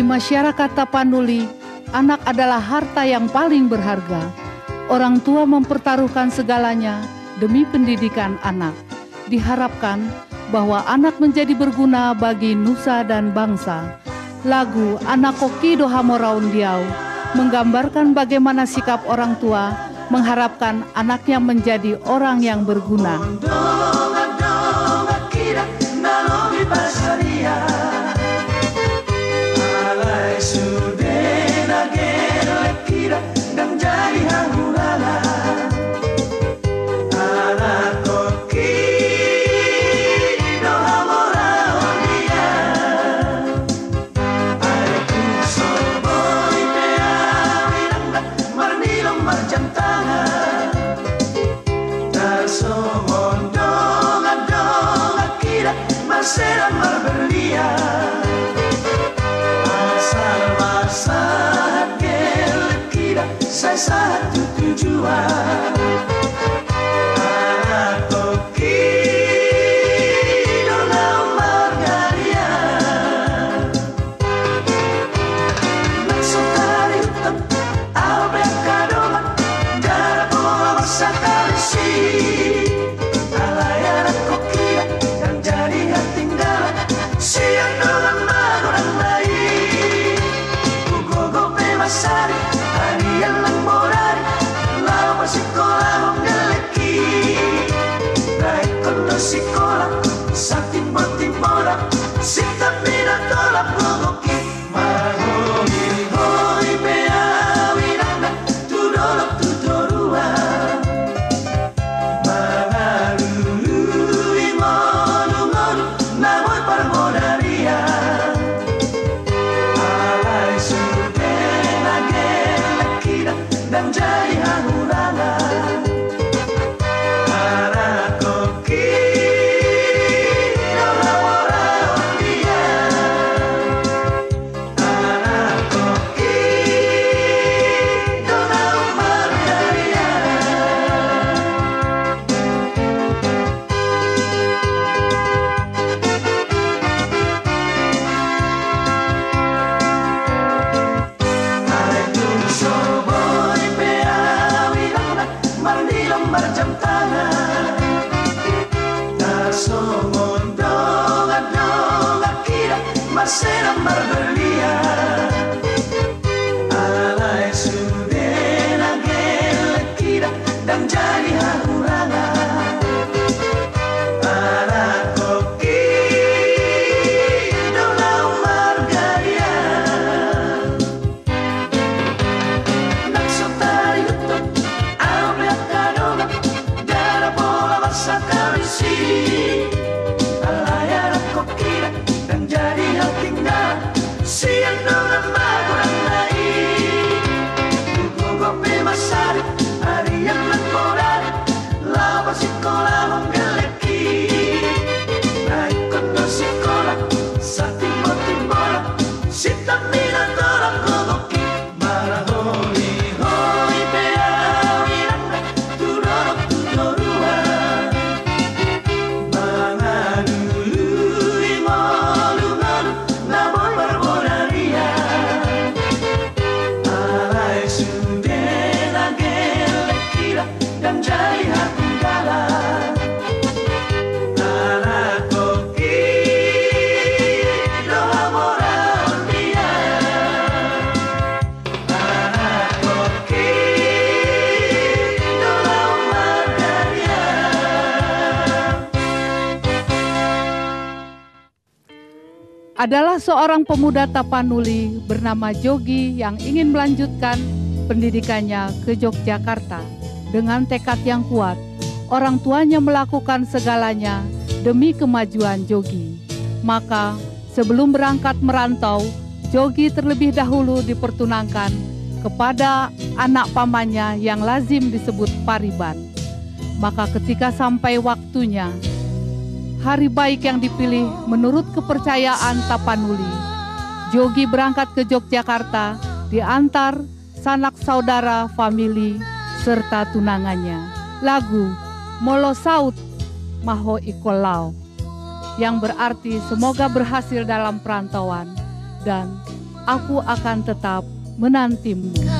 di masyarakat Tapanuli, anak adalah harta yang paling berharga. Orang tua mempertaruhkan segalanya demi pendidikan anak. Diharapkan bahwa anak menjadi berguna bagi nusa dan bangsa. Lagu Anak Hamoraun Diau menggambarkan bagaimana sikap orang tua mengharapkan anaknya menjadi orang yang berguna. Adalah seorang pemuda Tapanuli bernama Jogi yang ingin melanjutkan pendidikannya ke Yogyakarta. Dengan tekad yang kuat, orang tuanya melakukan segalanya demi kemajuan Jogi. Maka, sebelum berangkat merantau, Jogi terlebih dahulu dipertunangkan kepada anak pamannya yang lazim disebut Pariban. Maka ketika sampai waktunya, hari baik yang dipilih menurut kepercayaan Tapanuli, Jogi berangkat ke Yogyakarta diantar sanak saudara, famili, serta tunangannya. Lagu Molo Saut Maho Ikolau yang berarti semoga berhasil dalam perantauan dan aku akan tetap menantimu.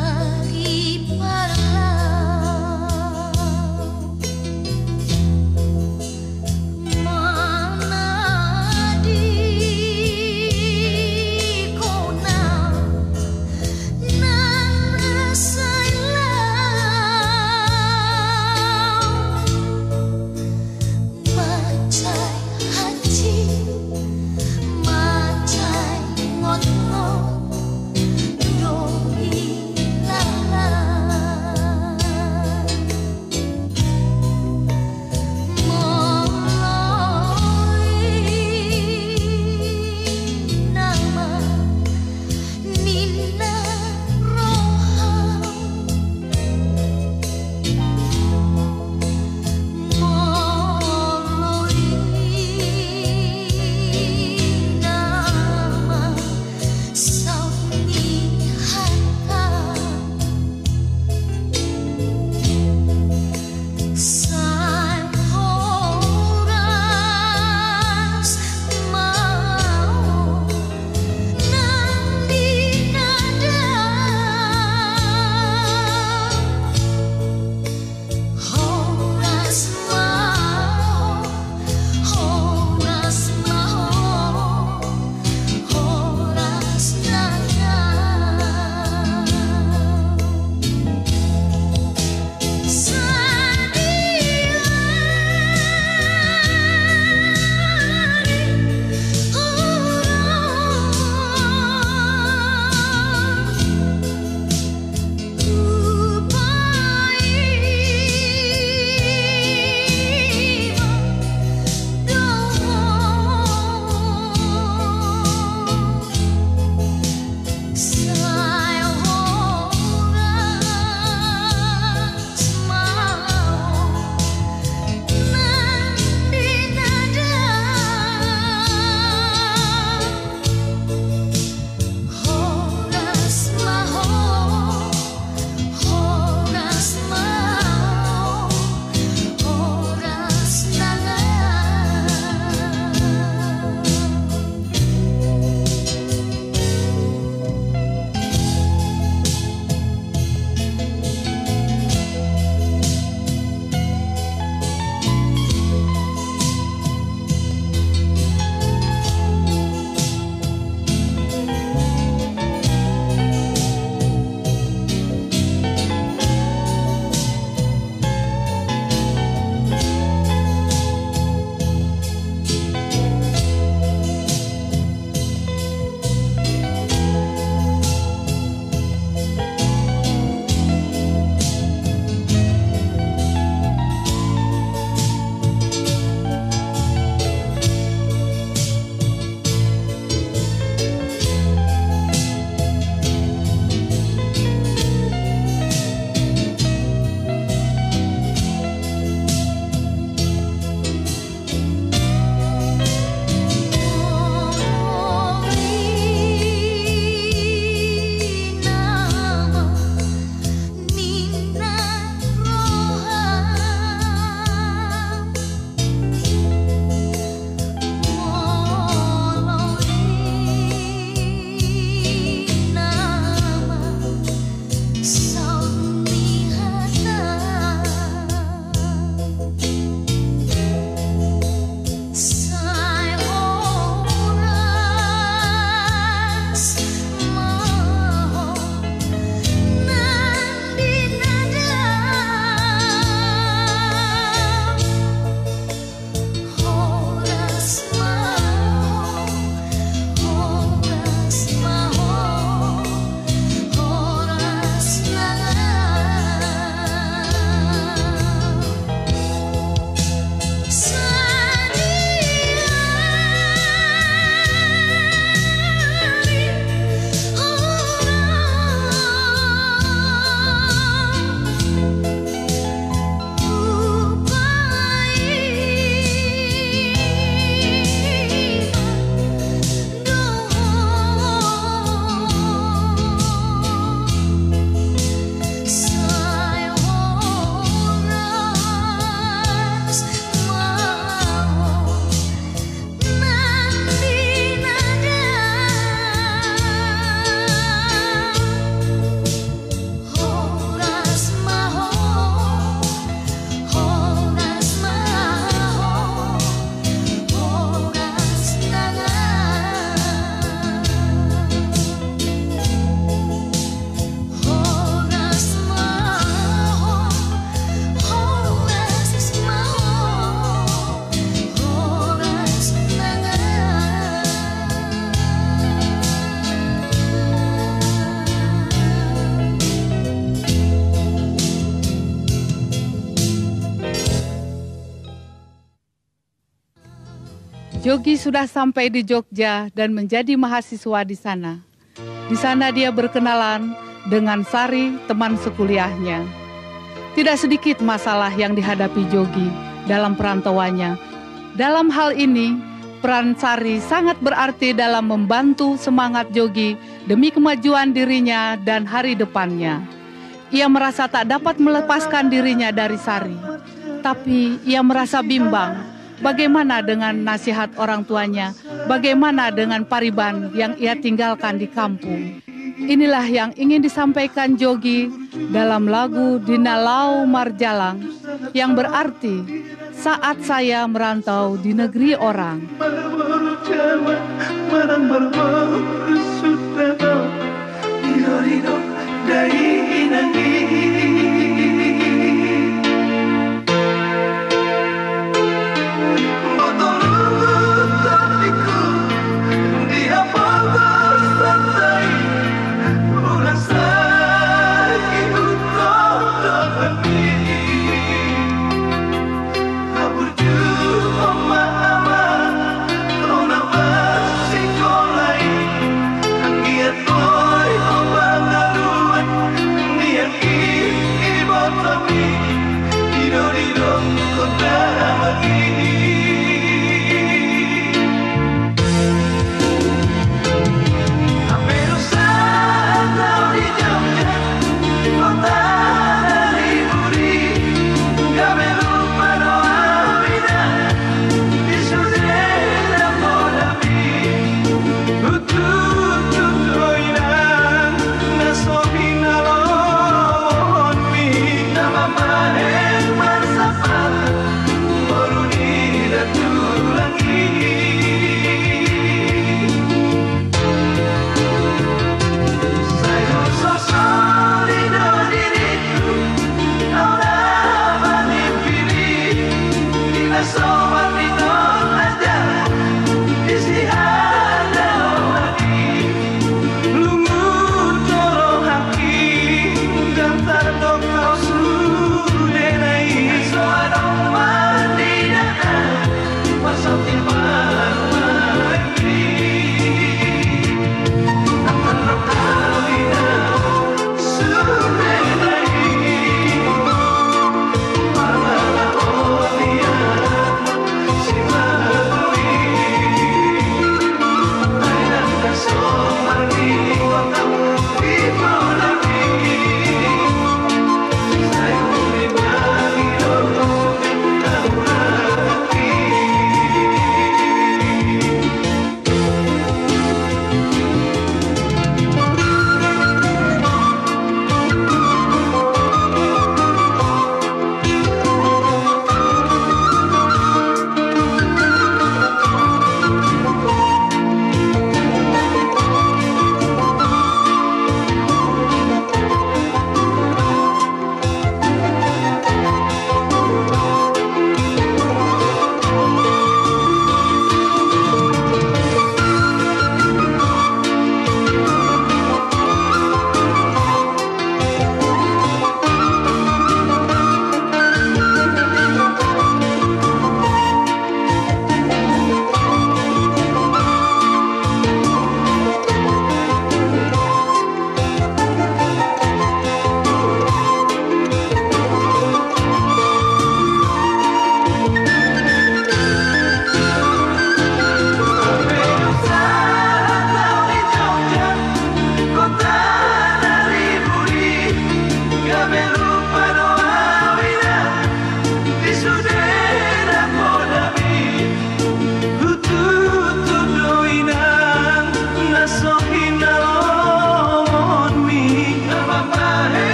Jogi sudah sampai di Jogja dan menjadi mahasiswa di sana. Di sana dia berkenalan dengan Sari, teman sekuliahnya. Tidak sedikit masalah yang dihadapi Jogi dalam perantauannya. Dalam hal ini, peran Sari sangat berarti dalam membantu semangat Jogi demi kemajuan dirinya dan hari depannya. Ia merasa tak dapat melepaskan dirinya dari Sari, tapi ia merasa bimbang. Bagaimana dengan nasihat orang tuanya? Bagaimana dengan Pariban yang ia tinggalkan di kampung? Inilah yang ingin disampaikan Jogi dalam lagu Dinalau Marjalang yang berarti saat saya merantau di negeri orang. Dari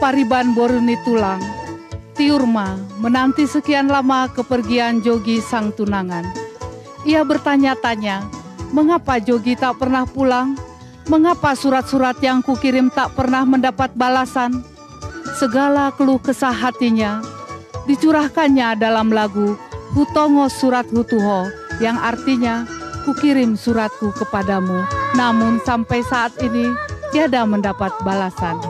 Pariban Boruni Tulang. Tiurma menanti sekian lama kepergian Jogi sang tunangan. Ia bertanya-tanya, mengapa Jogi tak pernah pulang? Mengapa surat-surat yang kukirim tak pernah mendapat balasan? Segala keluh kesah hatinya dicurahkannya dalam lagu Hutongo Surat Hutuho yang artinya kukirim suratku kepadamu namun sampai saat ini tiada mendapat balasan.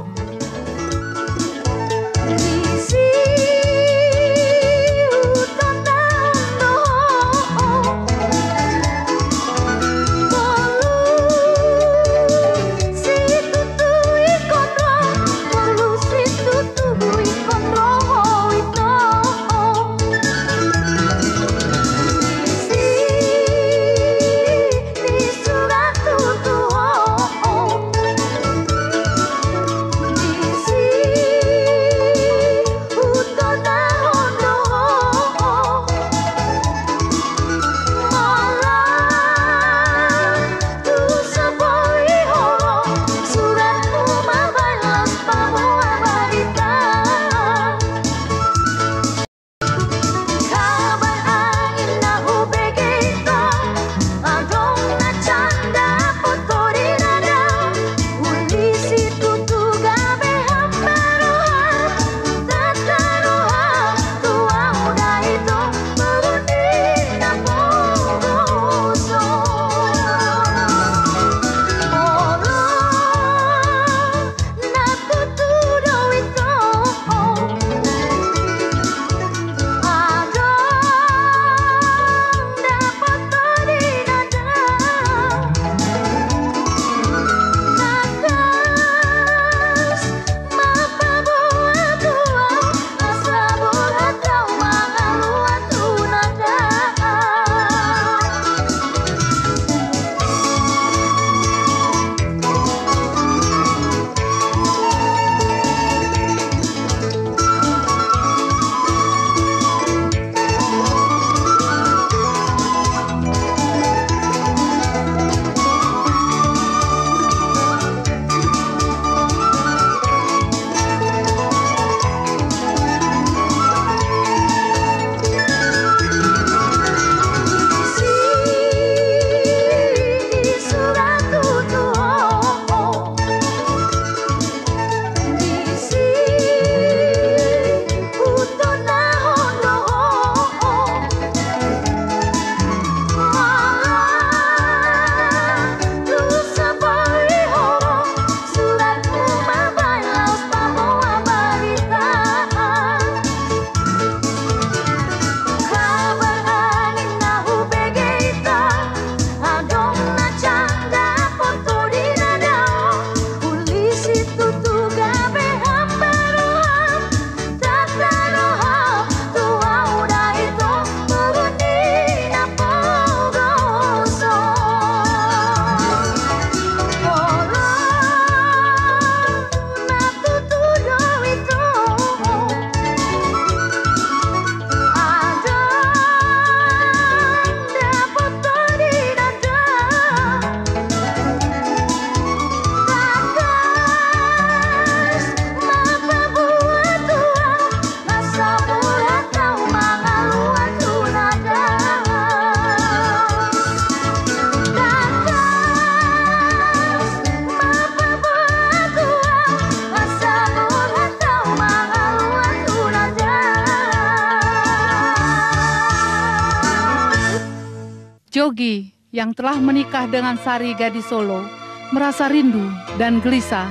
Jogi yang telah menikah dengan Sari gadis Solo merasa rindu dan gelisah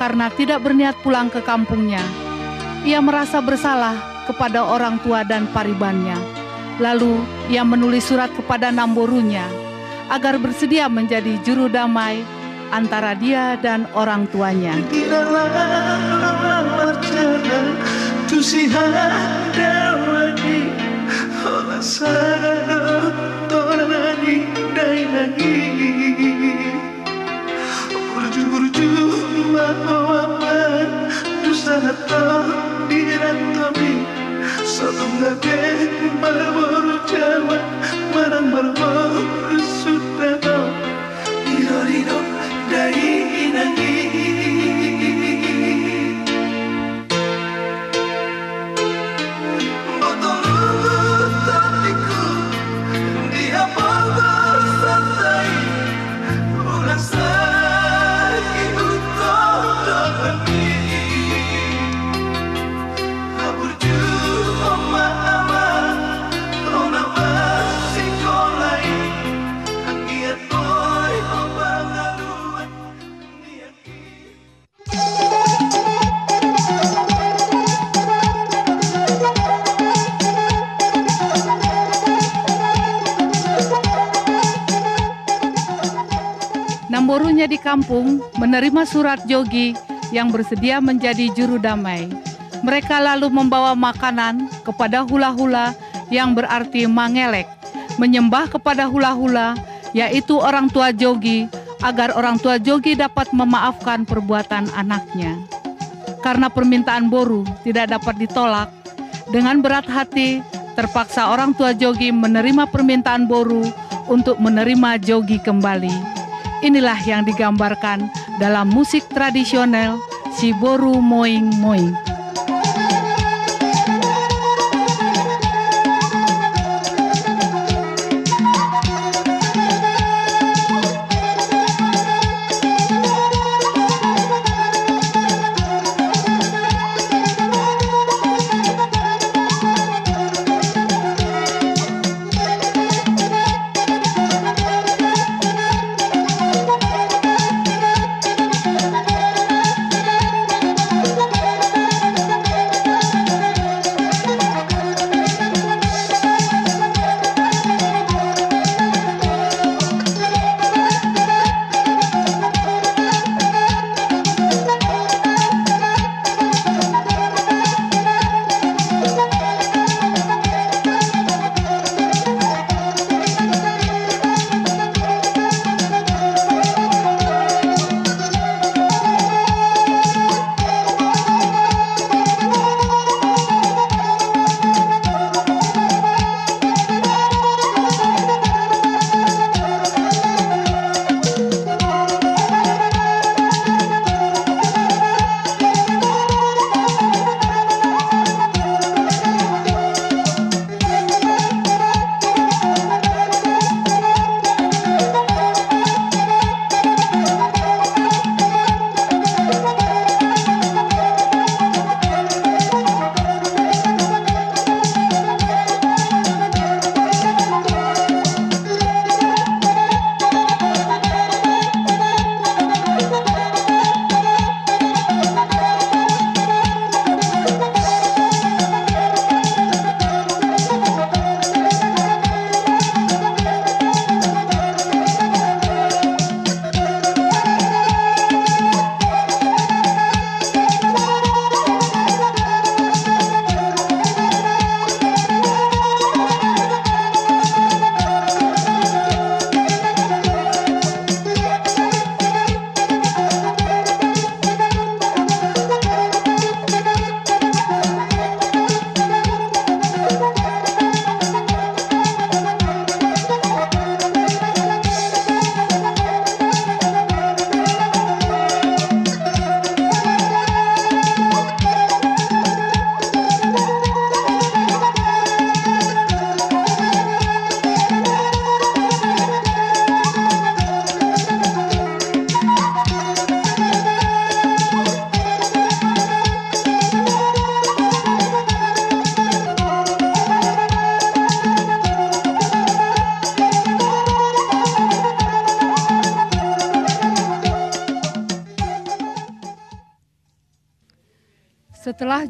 karena tidak berniat pulang ke kampungnya. Ia merasa bersalah kepada orang tua dan paribannya. Lalu ia menulis surat kepada Namborunya agar bersedia menjadi juru damai antara dia dan orang tuanya. pagbawakan Diyos na natanggiran kami Sa tunggabi malaboro jawa Marang marmang sudah kau Dino dino dahi Di kampung, menerima surat Jogi yang bersedia menjadi juru damai. Mereka lalu membawa makanan kepada hula-hula yang berarti mangelek, menyembah kepada hula-hula, yaitu orang tua Jogi, agar orang tua Jogi dapat memaafkan perbuatan anaknya. Karena permintaan Boru tidak dapat ditolak, dengan berat hati terpaksa orang tua Jogi menerima permintaan Boru untuk menerima Jogi kembali. Inilah yang digambarkan dalam musik tradisional si Boru Moing Moing.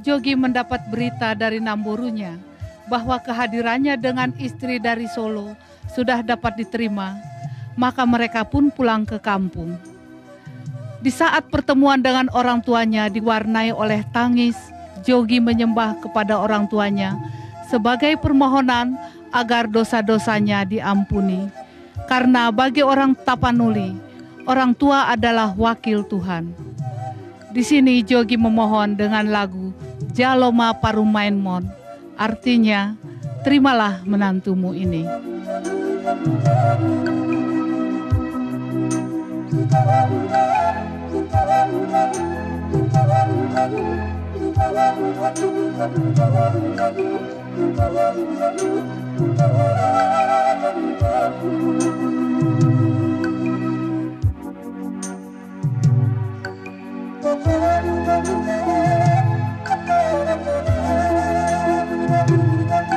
Jogi mendapat berita dari Namborunya bahwa kehadirannya dengan istri dari Solo sudah dapat diterima, maka mereka pun pulang ke kampung. Di saat pertemuan dengan orang tuanya diwarnai oleh tangis, Jogi menyembah kepada orang tuanya sebagai permohonan agar dosa-dosanya diampuni. Karena bagi orang Tapanuli, orang tua adalah wakil Tuhan. Di sini Jogi memohon dengan lagu Jaloma Parumainmon. Artinya, terimalah menantumu ini.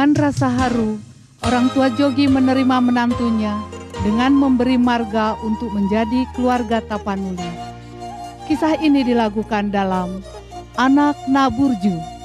Dengan rasa haru, orang tua Jogi menerima menantunya dengan memberi marga untuk menjadi keluarga Tapanuli. Kisah ini dilakukan dalam Anak Naburju.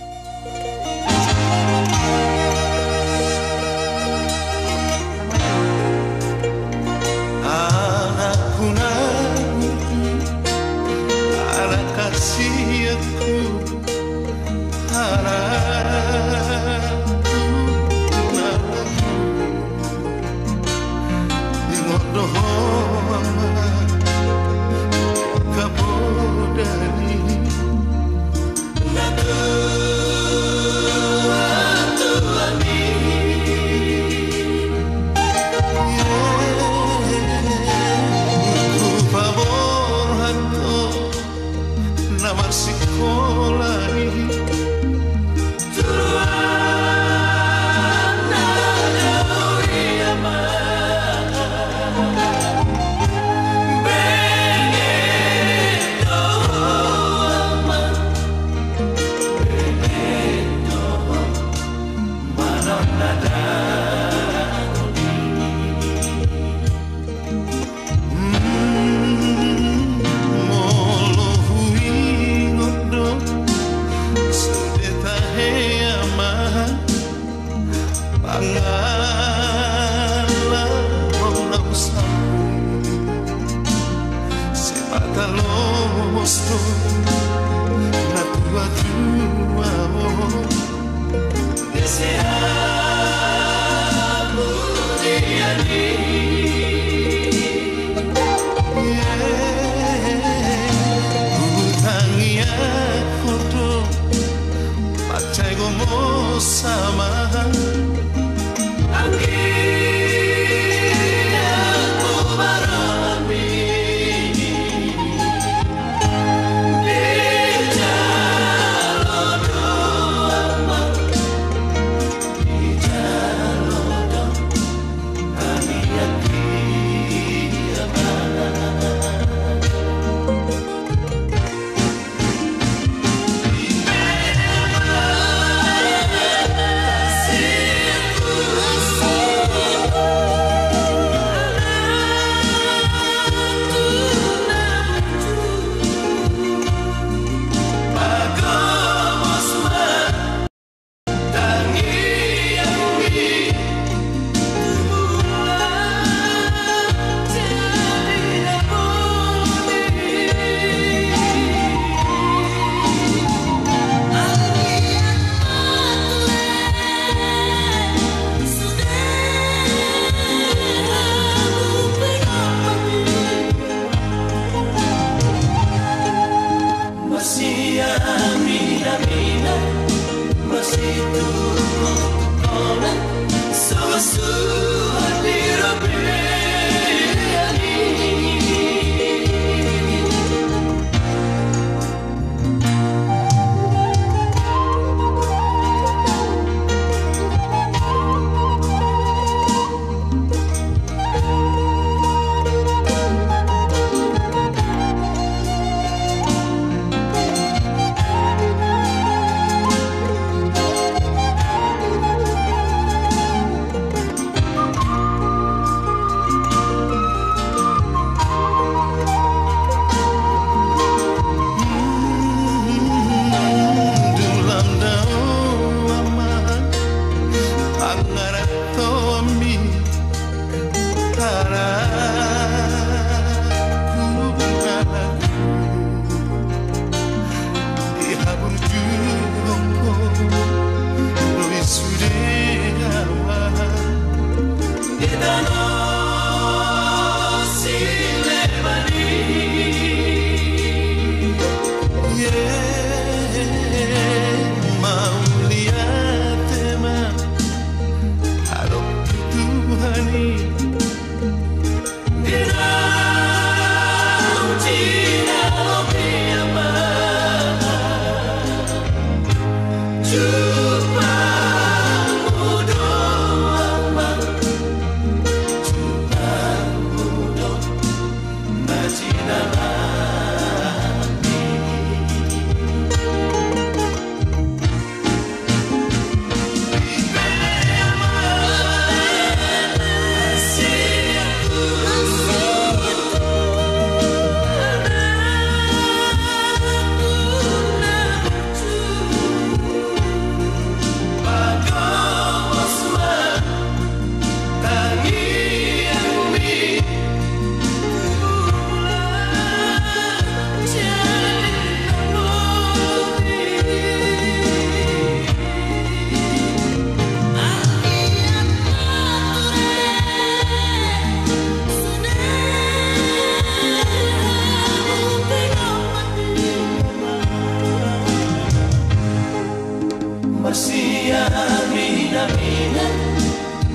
masih amin amin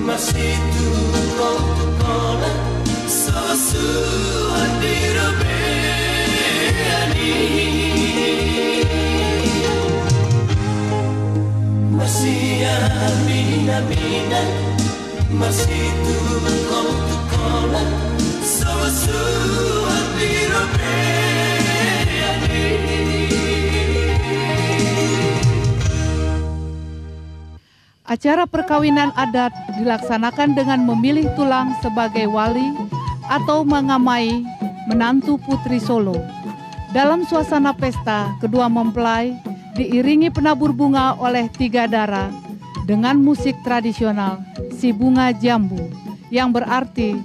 masih turun tukona sasu hadirubi masih amin amin so turun tukona Acara perkawinan adat dilaksanakan dengan memilih tulang sebagai wali atau mengamai menantu putri Solo. Dalam suasana pesta, kedua mempelai diiringi penabur bunga oleh tiga darah dengan musik tradisional si bunga jambu yang berarti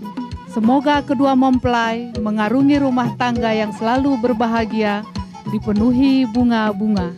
semoga kedua mempelai mengarungi rumah tangga yang selalu berbahagia dipenuhi bunga-bunga.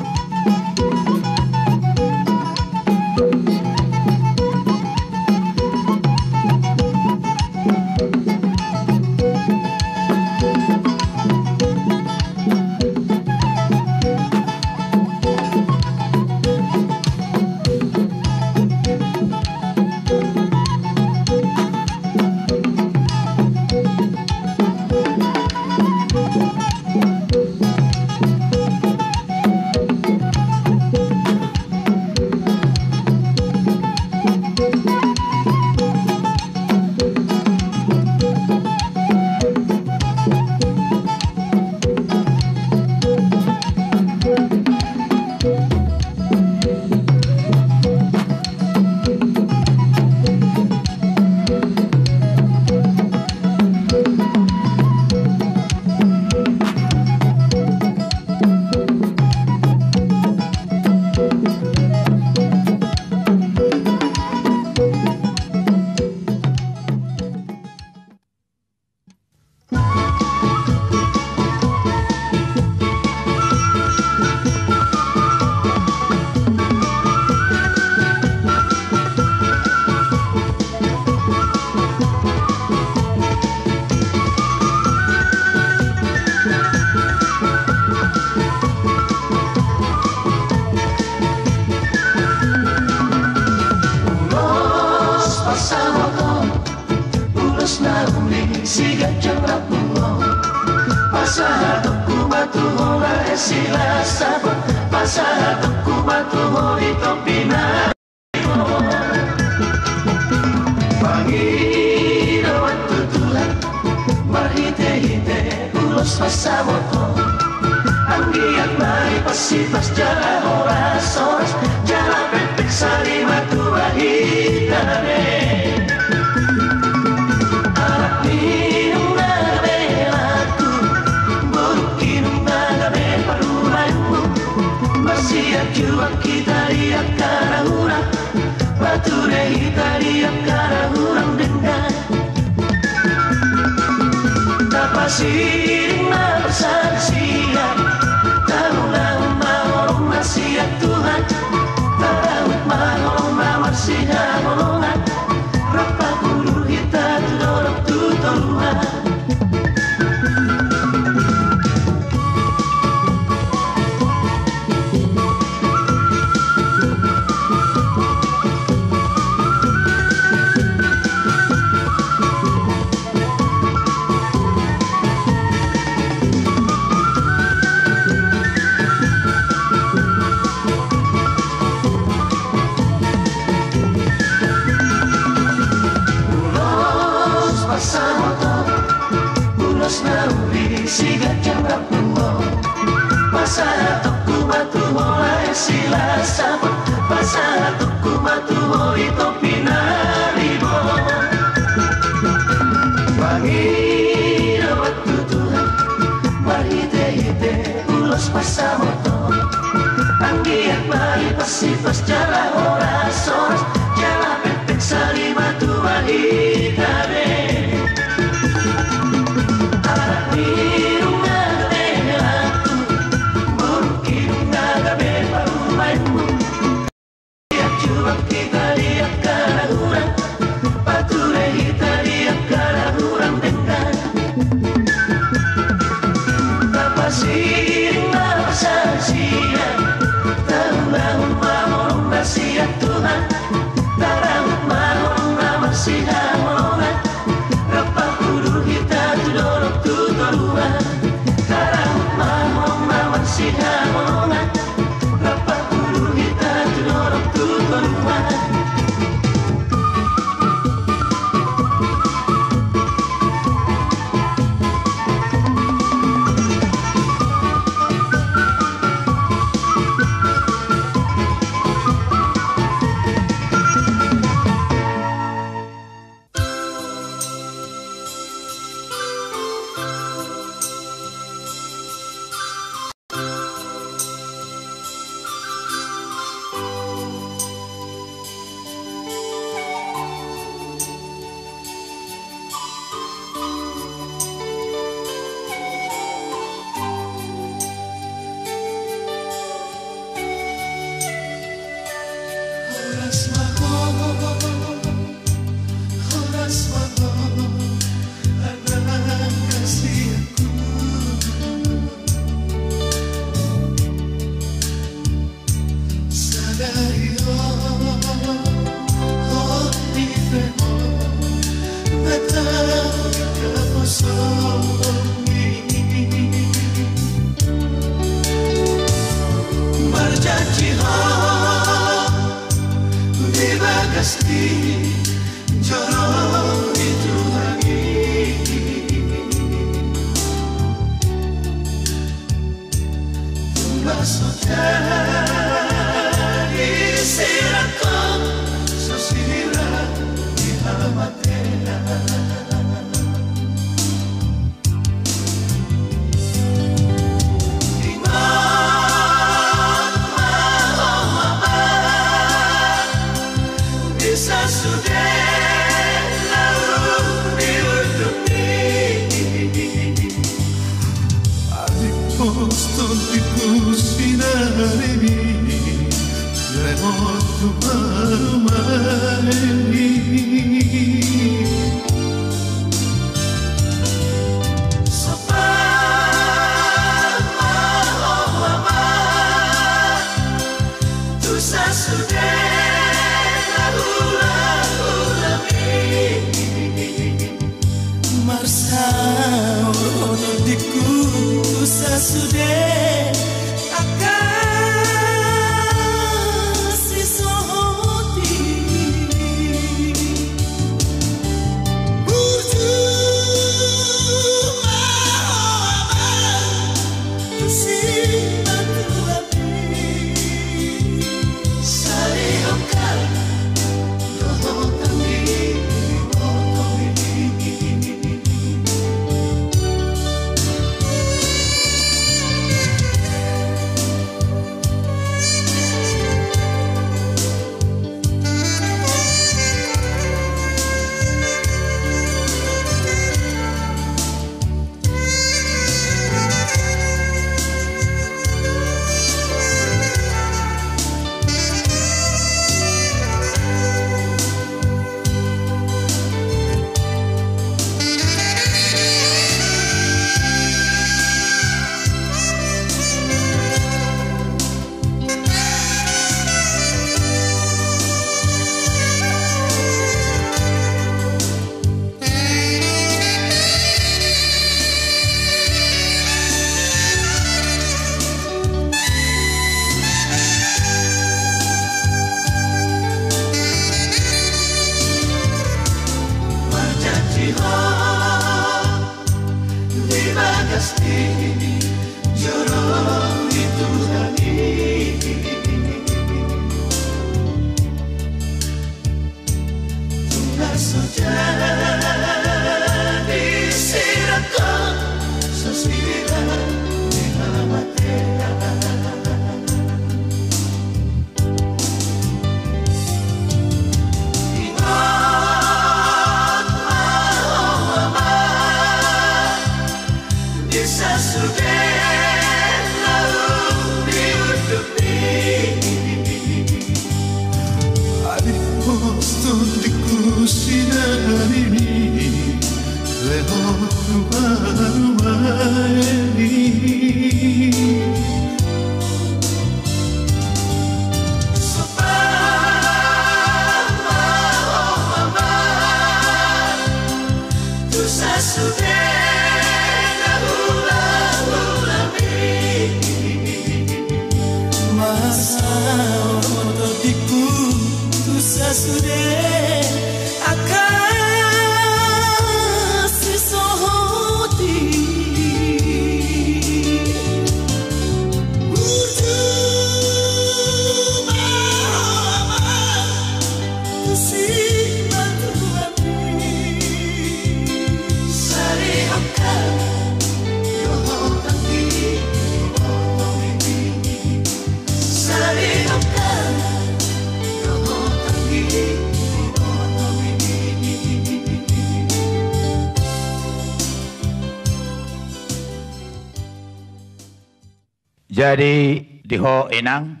Inang,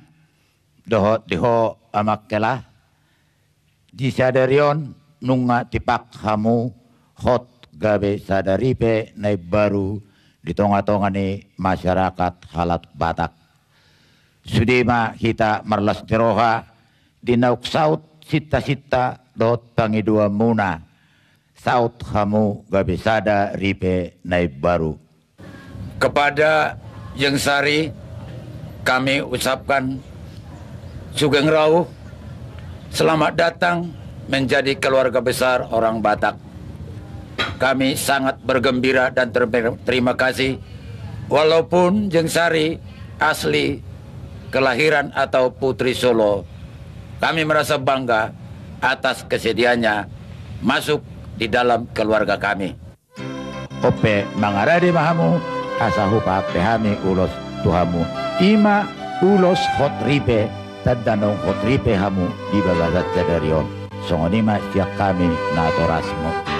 doho diho amakela, di sadarion nunga tipak hamu hot gabe sadaripe nai baru di tonga-tonga ni masyarakat halat Batak. Sudima kita merlas teroha di nauk saut sita-sita dot pangidua muna saut hamu gabe sada ripe nai baru. Kepada yang sari kami ucapkan Sugeng Rauh selamat datang menjadi keluarga besar orang Batak. Kami sangat bergembira dan ter- terima kasih walaupun Jeng Sari asli kelahiran atau putri Solo. Kami merasa bangga atas kesediaannya masuk di dalam keluarga kami. Ope mangarade mahamu asahupa pehami ulos tuhamu ima ulos hot ripe tadanong hot ripe hamu di bagasat jadarion songonima siak kami na atorasmo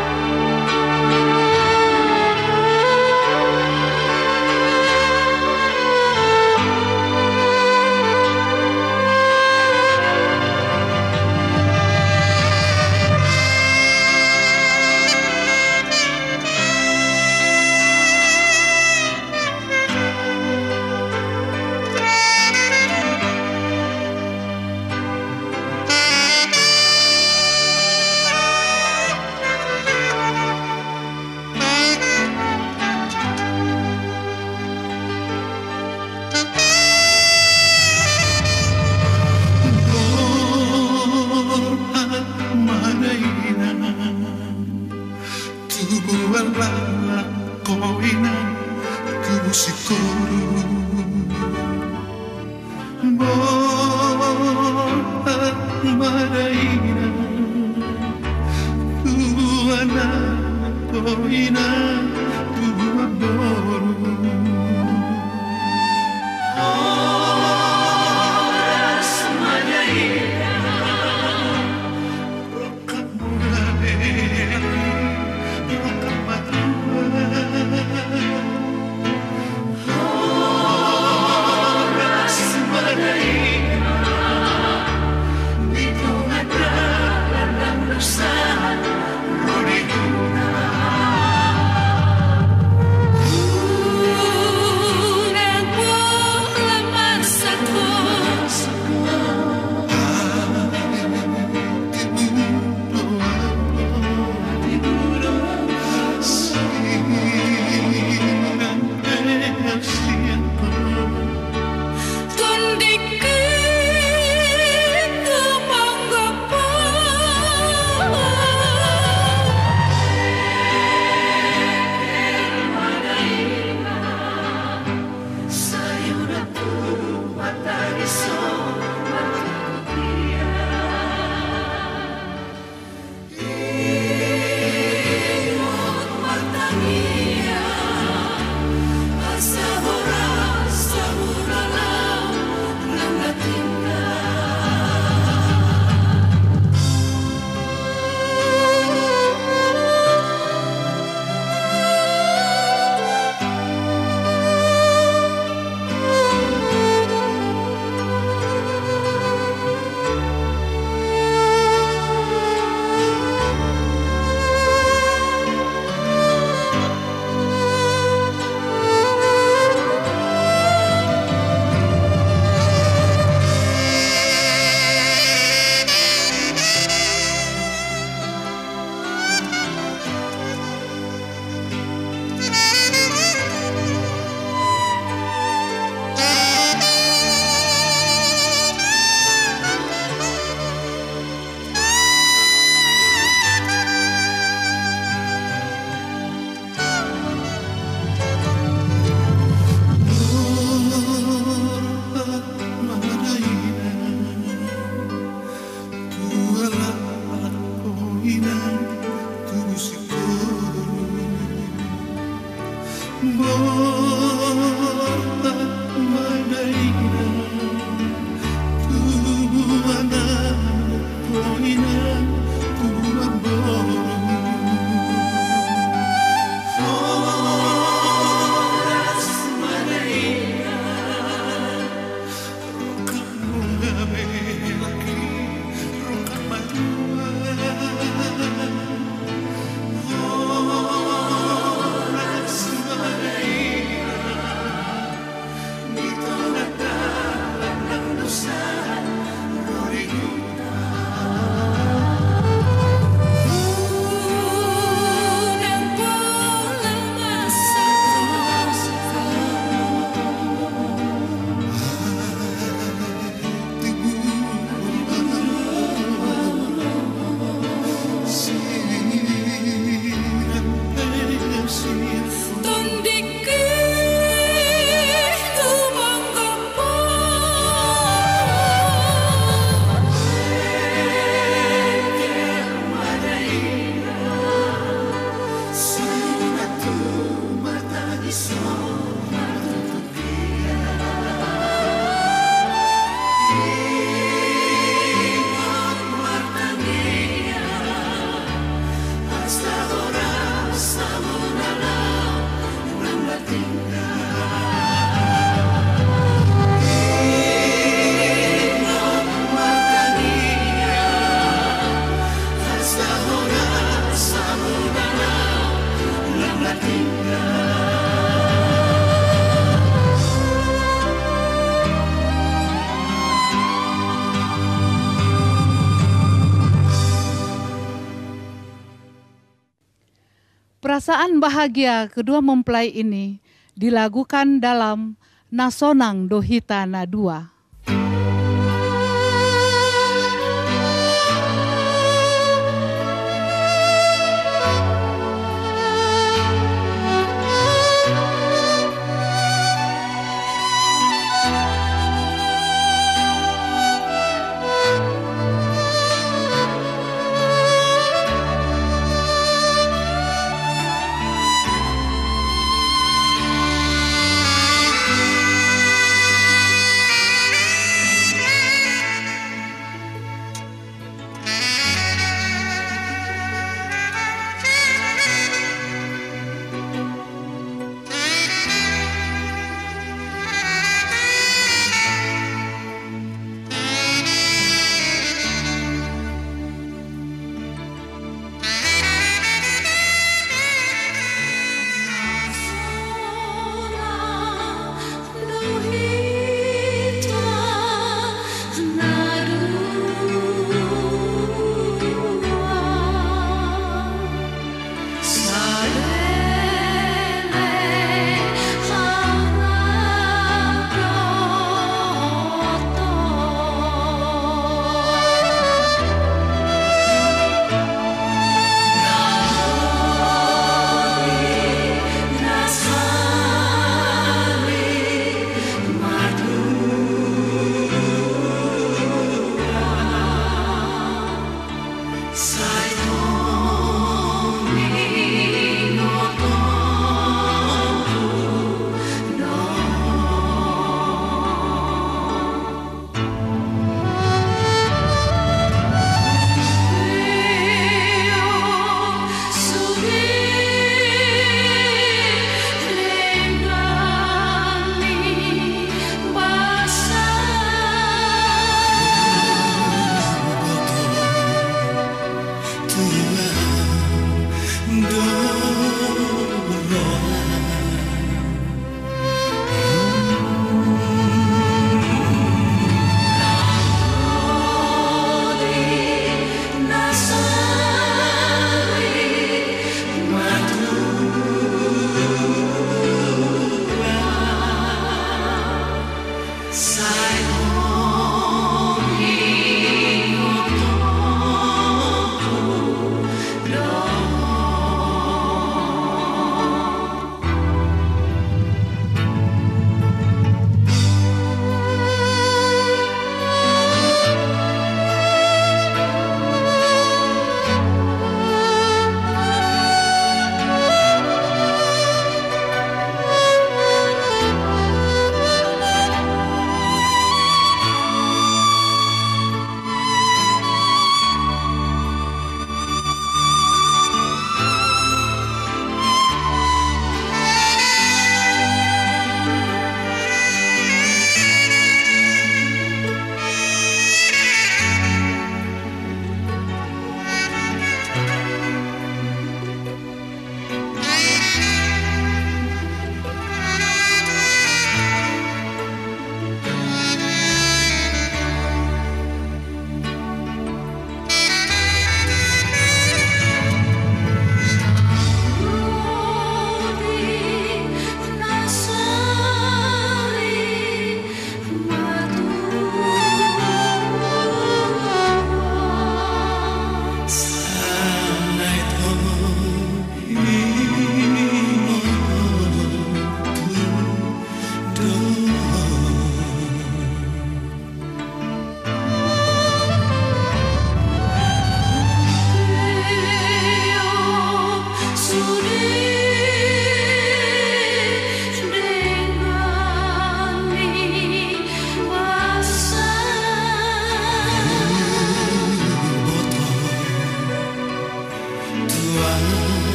Perasaan bahagia kedua mempelai ini dilakukan dalam Nasonang Dohitana 2.